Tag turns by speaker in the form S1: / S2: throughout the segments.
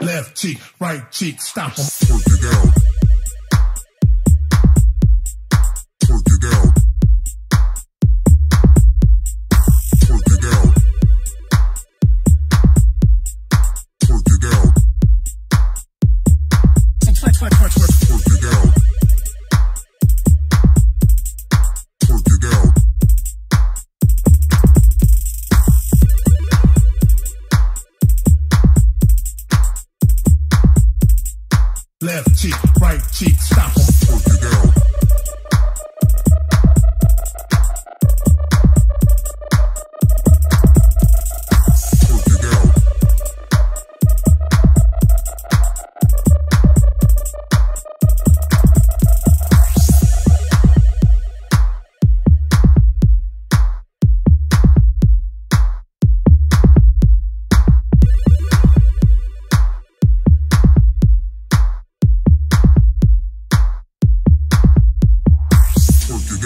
S1: Left cheek, right cheek, stop 'em.
S2: Work it out.
S1: Left cheek, right cheek, stop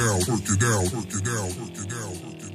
S2: Out, work it out, work it out, work it out.